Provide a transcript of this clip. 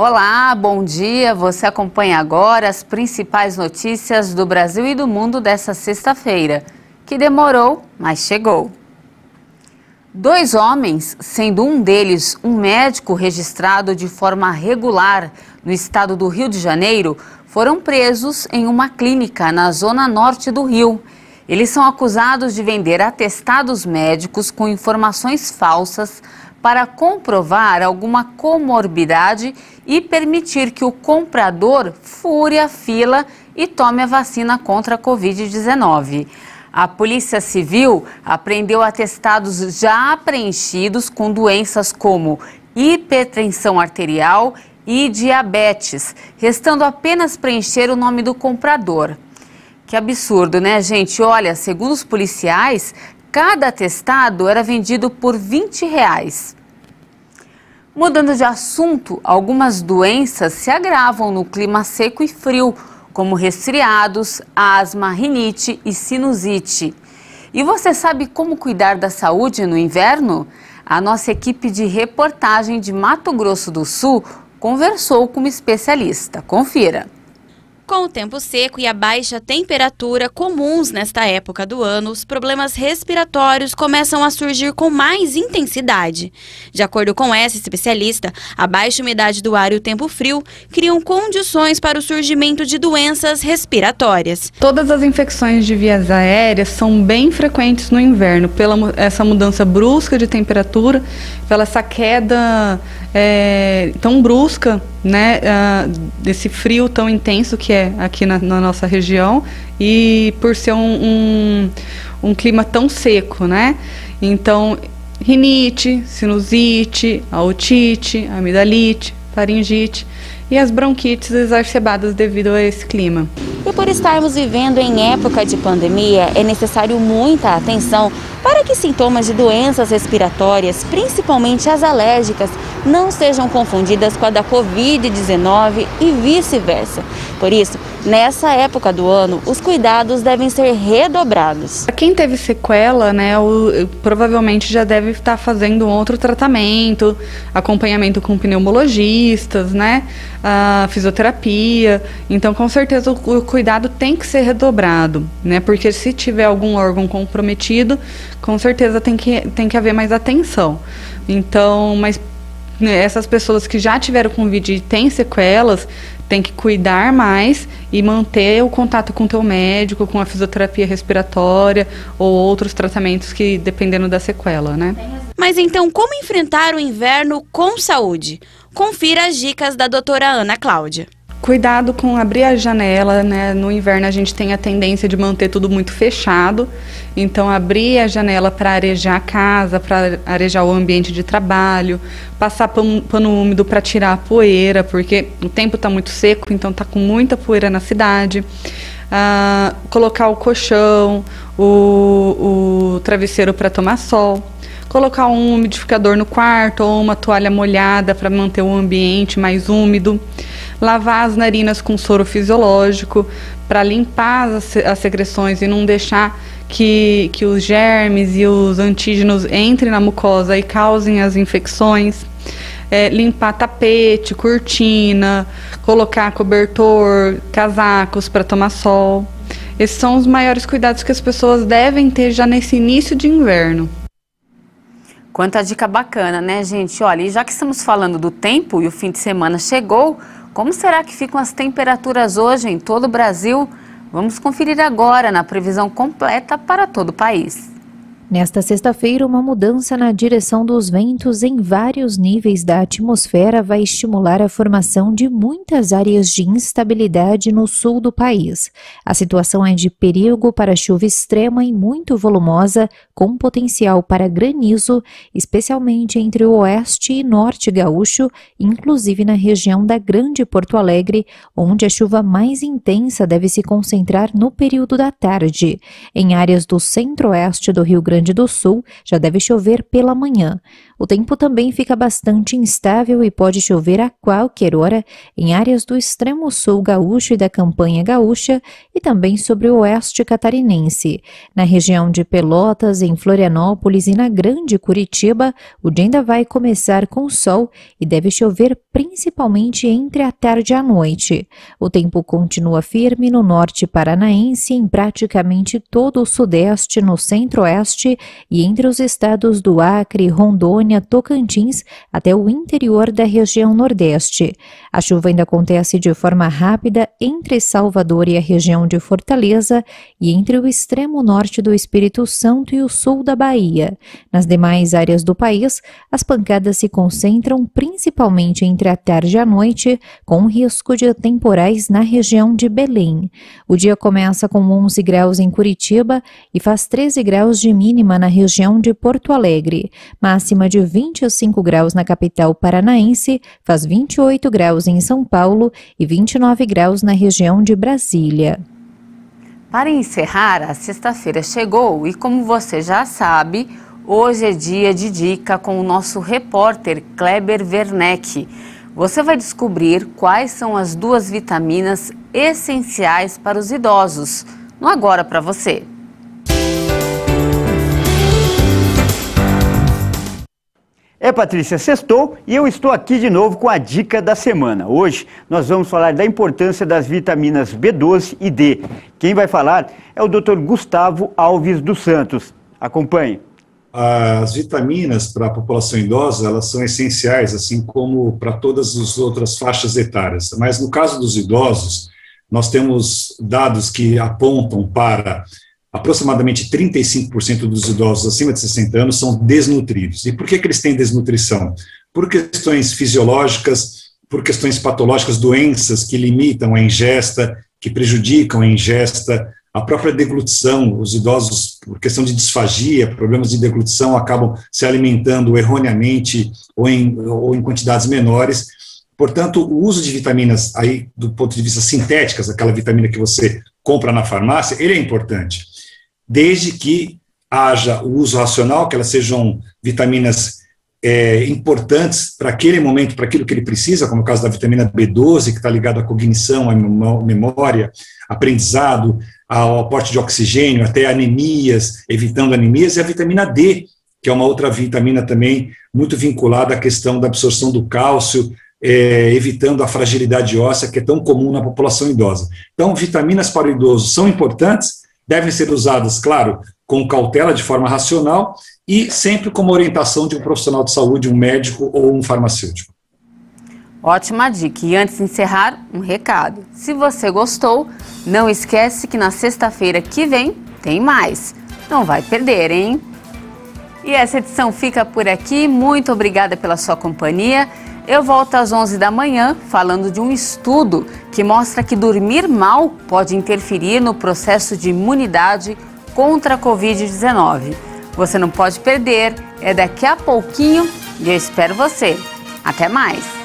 Olá, bom dia. Você acompanha agora as principais notícias do Brasil e do mundo dessa sexta-feira, que demorou, mas chegou. Dois homens, sendo um deles um médico registrado de forma regular no estado do Rio de Janeiro, foram presos em uma clínica na zona norte do Rio. Eles são acusados de vender atestados médicos com informações falsas para comprovar alguma comorbidade e permitir que o comprador fure a fila e tome a vacina contra a Covid-19. A Polícia Civil apreendeu atestados já preenchidos com doenças como hipertensão arterial e diabetes, restando apenas preencher o nome do comprador. Que absurdo, né, gente? Olha, segundo os policiais, Cada atestado era vendido por 20 reais. Mudando de assunto, algumas doenças se agravam no clima seco e frio, como resfriados, asma, rinite e sinusite. E você sabe como cuidar da saúde no inverno? A nossa equipe de reportagem de Mato Grosso do Sul conversou com uma especialista. Confira. Com o tempo seco e a baixa temperatura comuns nesta época do ano, os problemas respiratórios começam a surgir com mais intensidade. De acordo com essa especialista, a baixa umidade do ar e o tempo frio criam condições para o surgimento de doenças respiratórias. Todas as infecções de vias aéreas são bem frequentes no inverno, pela essa mudança brusca de temperatura, pela essa queda é, tão brusca, né, uh, desse frio tão intenso que é aqui na, na nossa região e por ser um, um, um, clima tão seco, né? Então, rinite, sinusite, otite, amidalite, faringite e as bronquites exacerbadas devido a esse clima. E por estarmos vivendo em época de pandemia, é necessário muita atenção para que sintomas de doenças respiratórias, principalmente as alérgicas, não sejam confundidas com a da Covid-19 e vice-versa. Por isso, nessa época do ano, os cuidados devem ser redobrados. Quem teve sequela, né, o, provavelmente já deve estar fazendo outro tratamento, acompanhamento com pneumologistas, né, a fisioterapia. Então, com certeza, o, o cuidado tem que ser redobrado, né, porque se tiver algum órgão comprometido, com certeza tem que, tem que haver mais atenção. Então, mas essas pessoas que já tiveram Covid e têm sequelas, tem que cuidar mais e manter o contato com o teu médico, com a fisioterapia respiratória ou outros tratamentos que dependendo da sequela, né? Mas então, como enfrentar o inverno com saúde? Confira as dicas da doutora Ana Cláudia. Cuidado com abrir a janela, né? No inverno a gente tem a tendência de manter tudo muito fechado. Então abrir a janela para arejar a casa, para arejar o ambiente de trabalho, passar pano, pano úmido para tirar a poeira, porque o tempo está muito seco, então está com muita poeira na cidade. Ah, colocar o colchão, o, o travesseiro para tomar sol colocar um umidificador no quarto ou uma toalha molhada para manter o ambiente mais úmido lavar as narinas com soro fisiológico para limpar as, as secreções e não deixar que, que os germes e os antígenos entrem na mucosa e causem as infecções. É, limpar tapete, cortina, colocar cobertor, casacos para tomar sol. Esses são os maiores cuidados que as pessoas devem ter já nesse início de inverno. Quanta dica bacana, né, gente? Olha, e já que estamos falando do tempo e o fim de semana chegou, como será que ficam as temperaturas hoje em todo o Brasil? Vamos conferir agora na previsão completa para todo o país. Nesta sexta-feira, uma mudança na direção dos ventos em vários níveis da atmosfera vai estimular a formação de muitas áreas de instabilidade no sul do país. A situação é de perigo para chuva extrema e muito volumosa, com potencial para granizo, especialmente entre o oeste e norte gaúcho, inclusive na região da Grande Porto Alegre, onde a chuva mais intensa deve se concentrar no período da tarde. Em áreas do centro-oeste do Rio Grande Grande do Sul, já deve chover pela manhã. O tempo também fica bastante instável e pode chover a qualquer hora em áreas do extremo sul gaúcho e da campanha gaúcha e também sobre o oeste catarinense. Na região de Pelotas, em Florianópolis e na Grande Curitiba, o dia ainda vai começar com sol e deve chover principalmente entre a tarde e a noite. O tempo continua firme no norte paranaense, em praticamente todo o sudeste, no centro-oeste e entre os estados do Acre, Rondônia, Tocantins até o interior da região Nordeste. A chuva ainda acontece de forma rápida entre Salvador e a região de Fortaleza e entre o extremo norte do Espírito Santo e o sul da Bahia. Nas demais áreas do país, as pancadas se concentram principalmente entre a tarde e a noite, com risco de temporais na região de Belém. O dia começa com 11 graus em Curitiba e faz 13 graus de mínima na região de Porto Alegre, máxima de de 25 graus na capital paranaense, faz 28 graus em São Paulo e 29 graus na região de Brasília. Para encerrar, a sexta-feira chegou e, como você já sabe, hoje é dia de dica com o nosso repórter Kleber Werneck. Você vai descobrir quais são as duas vitaminas essenciais para os idosos. No Agora para você. É, Patrícia, sextou e eu estou aqui de novo com a dica da semana. Hoje nós vamos falar da importância das vitaminas B12 e D. Quem vai falar é o Dr. Gustavo Alves dos Santos. Acompanhe. As vitaminas para a população idosa, elas são essenciais, assim como para todas as outras faixas etárias. Mas no caso dos idosos, nós temos dados que apontam para aproximadamente 35% dos idosos acima de 60 anos são desnutridos. E por que, que eles têm desnutrição? Por questões fisiológicas, por questões patológicas, doenças que limitam a ingesta, que prejudicam a ingesta, a própria deglutição, os idosos, por questão de disfagia, problemas de deglutição, acabam se alimentando erroneamente ou em, ou em quantidades menores. Portanto, o uso de vitaminas, aí, do ponto de vista sintéticas, aquela vitamina que você compra na farmácia, ele é importante desde que haja o uso racional, que elas sejam vitaminas é, importantes para aquele momento, para aquilo que ele precisa, como o caso da vitamina B12, que está ligado à cognição, à memória, aprendizado, ao aporte de oxigênio, até anemias, evitando anemias, e a vitamina D, que é uma outra vitamina também muito vinculada à questão da absorção do cálcio, é, evitando a fragilidade óssea, que é tão comum na população idosa. Então, vitaminas para o idoso são importantes, devem ser usadas, claro, com cautela, de forma racional e sempre como orientação de um profissional de saúde, um médico ou um farmacêutico. Ótima dica. E antes de encerrar, um recado. Se você gostou, não esquece que na sexta-feira que vem tem mais. Não vai perder, hein? E essa edição fica por aqui. Muito obrigada pela sua companhia. Eu volto às 11 da manhã falando de um estudo que mostra que dormir mal pode interferir no processo de imunidade contra a Covid-19. Você não pode perder, é daqui a pouquinho e eu espero você. Até mais!